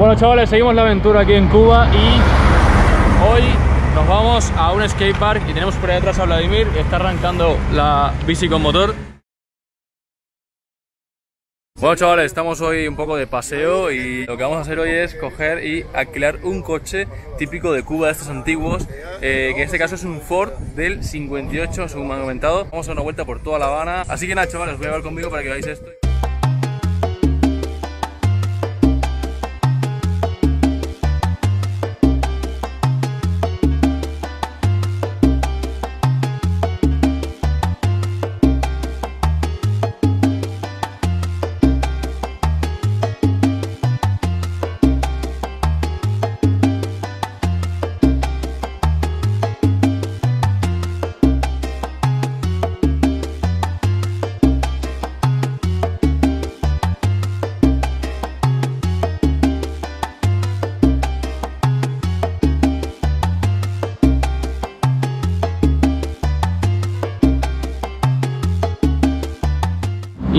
Bueno chavales, seguimos la aventura aquí en Cuba y hoy nos vamos a un skatepark y tenemos por ahí atrás a Vladimir que está arrancando la bici con motor. Bueno chavales, estamos hoy un poco de paseo y lo que vamos a hacer hoy es coger y alquilar un coche típico de Cuba de estos antiguos, eh, que en este caso es un Ford del 58 según me han comentado. Vamos a dar una vuelta por toda La Habana, así que nada chavales, voy a ver conmigo para que veáis esto.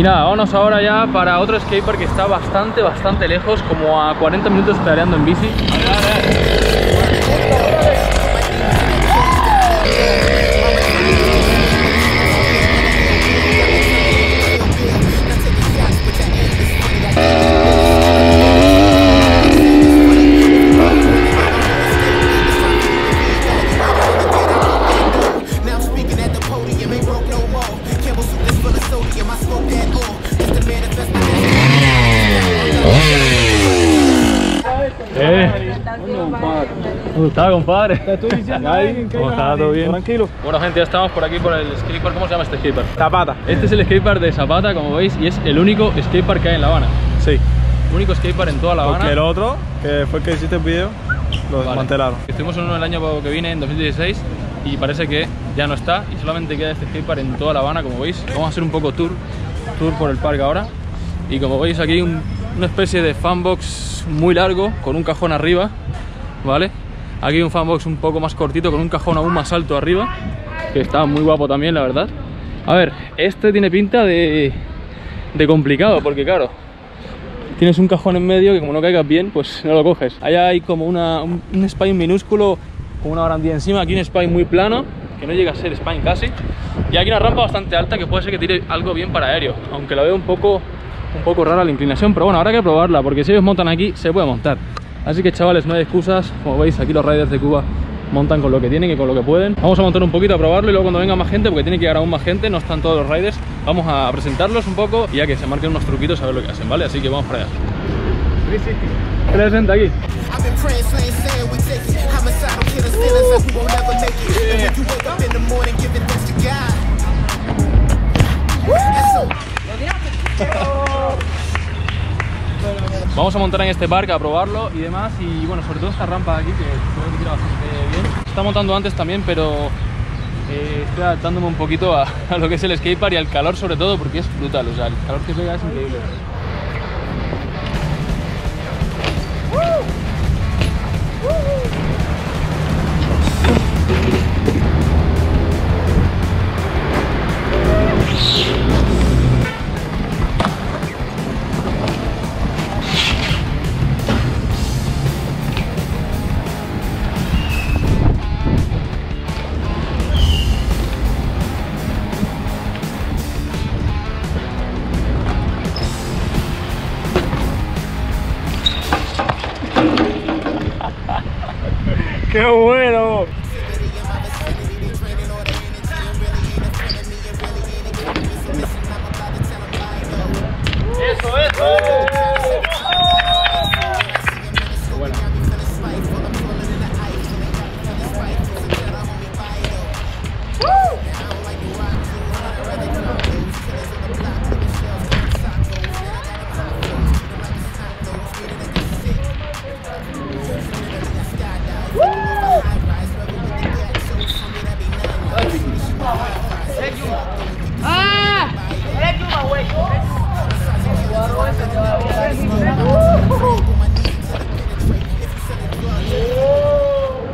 Y nada, vámonos ahora ya para otro skatepark que está bastante, bastante lejos, como a 40 minutos pedaleando en bici. ¿Cómo está, compadre? ¿Cómo está? ¿Todo bien? Tranquilo. Bueno, gente, ya estamos por aquí por el skatepark. ¿Cómo se llama este skatepark? Zapata. Este es el skatepark de Zapata, como veis, y es el único skatepark que hay en La Habana. Sí. Único skatepark en toda La Habana. Porque el otro, que fue el que hiciste el video, lo Vale. desmantelaron. Estuvimos en uno el año que viene, en 2016, y parece que ya no está y solamente queda este skatepark en toda La Habana, como veis. Vamos a hacer un poco tour, tour por el parque ahora. Y como veis aquí un- una especie de fanbox muy largo, con un cajón arriba, ¿vale? Aquí un fanbox un poco más cortito, con un cajón aún más alto arriba, que está muy guapo también, la verdad. A ver, este tiene pinta de, complicado, porque claro, tienes un cajón en medio que como no caigas bien, pues no lo coges. Allá hay como un, un spine minúsculo con una barandilla encima, aquí un spine muy plano, que no llega a ser spine casi, y aquí una rampa bastante alta que puede ser que tire algo bien para aéreo, aunque la veo un poco, un poco rara la inclinación, pero bueno, habrá que probarla, porque si ellos montan aquí, se puede montar. Así que chavales, no hay excusas, como veis aquí los riders de Cuba montan con lo que tienen y con lo que pueden. Vamos a montar un poquito a probarlo y luego cuando venga más gente, porque tiene que llegar aún más gente, no están todos los riders, vamos a presentarlos un poco y ya que se marquen unos truquitos a ver lo que hacen, ¿vale? Así que vamos para allá. 360 aquí. Vamos a montar en este parque a probarlo y demás y bueno, sobre todo esta rampa de aquí que creo que tira bastante bien. Está montando antes también, pero eh, estoy adaptándome un poquito a, a lo que es el skatepark y al calor sobre todo porque es brutal, o sea, el calor que pega es increíble. ¡Qué bueno!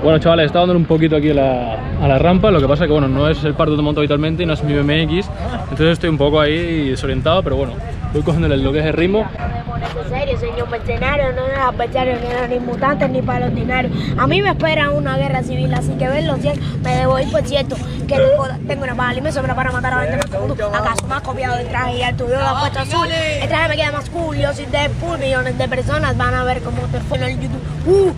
Bueno chavales, estaba dando un poquito aquí a la, rampa, lo que pasa que bueno, no es el par donde monto habitualmente y no es mi BMX, entonces estoy un poco ahí desorientado, pero bueno, voy cogiendo lo que es el ritmo. me pones en serio, señor mercenario, no eran adversarios, ni eran ni mutantes ni para ordinarios. A mí me espera una guerra civil, así que verlo cierto, me debo ir, por cierto, que tengo, tengo una bala y me sobra para matar a 20 más. ¿Acaso me has copiado el traje y el tuyo lo has puesto azul? El traje me queda más cool, yo soy Deadpool, millones de personas van a ver cómo te fue en el YouTube. Uh.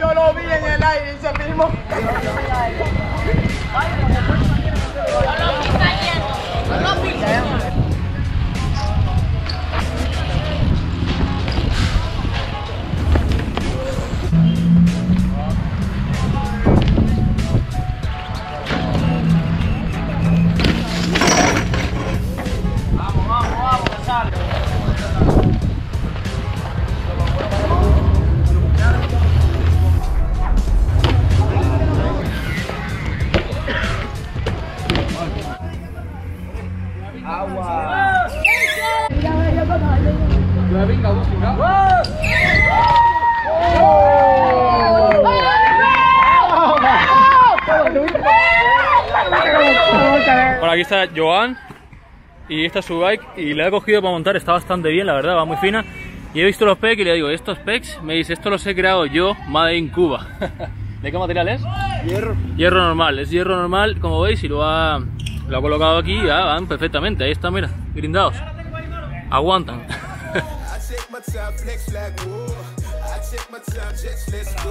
Yo lo vi en el aire y se filmó. Bueno, aquí está Joan y esta es su bike y la he cogido para montar, está bastante bien, la verdad, va muy fina. Y he visto los pecs y le digo, ¿estos pecs? Me dice, esto los he creado yo, Made in Cuba. ¿De qué material es? Hierro. Hierro normal, es hierro normal, como veis, y lo ha, lo ha colocado aquí ya van perfectamente. Ahí está, mira, grindados. Aguantan.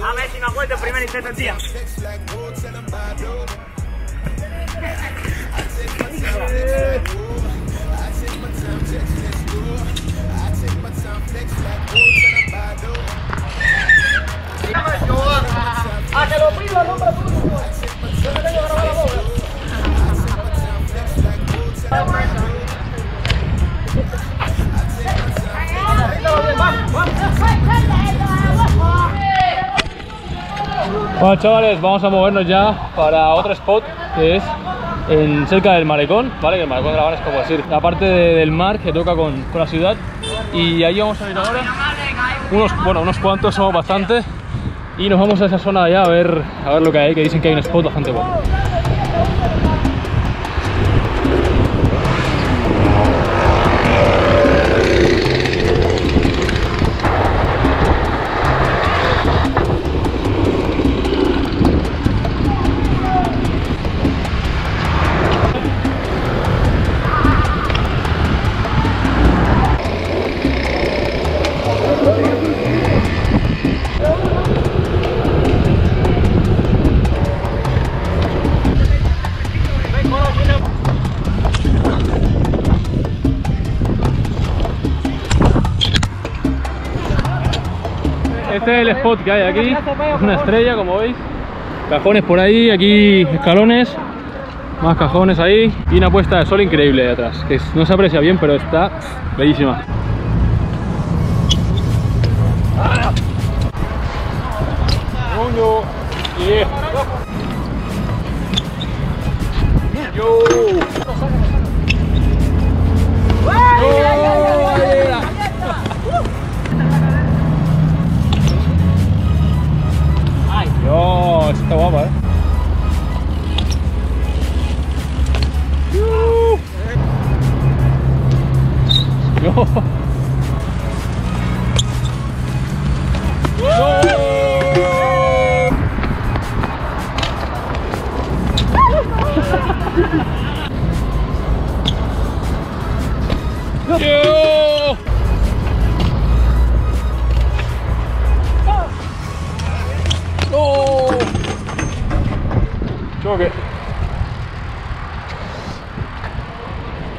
A ver si me acuerdo el primer intento del Bueno chavales, vamos a movernos ya para otro spot que es en, cerca del malecón, ¿vale? Que el malecón de La es como decir, la parte de- del mar que toca con, con la ciudad y ahí vamos a ir ahora. Unos, bueno, unos cuantos, somos bastantes y nos vamos a esa zona de allá a ver, a ver lo que hay, que dicen que hay un spot bastante bueno. Este es el spot que hay aquí, una estrella como veis, cajones por ahí, aquí escalones, más cajones ahí. Y una puesta de sol increíble de atrás, que no se aprecia bien pero está bellísima. Yo. 干嘛呀？哟！哟！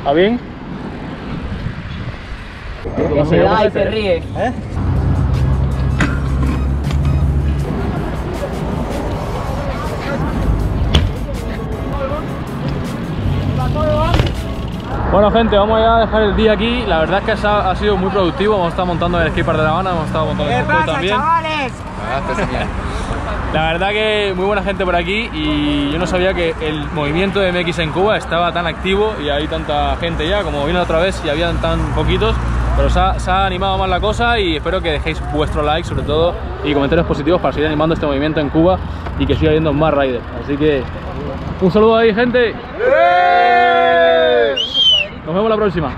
¿Está bien? No sé, qué sé. ríe. Bueno gente, vamos ya a dejar el día aquí. La verdad es que ha, ha sido muy productivo. Hemos estado montando el skatepark de La Habana, hemos estado montando el ¿Qué circuito pasa, también. chavales? La verdad que muy buena gente por aquí y yo no sabía que el movimiento de MX en Cuba estaba tan activo y hay tanta gente ya, como vino otra vez y habían tan poquitos, pero se ha, se ha animado más la cosa y espero que dejéis vuestro like sobre todo y comentarios positivos para seguir animando este movimiento en Cuba y que siga habiendo más riders. Así que un saludo ahí gente. Nos vemos la próxima.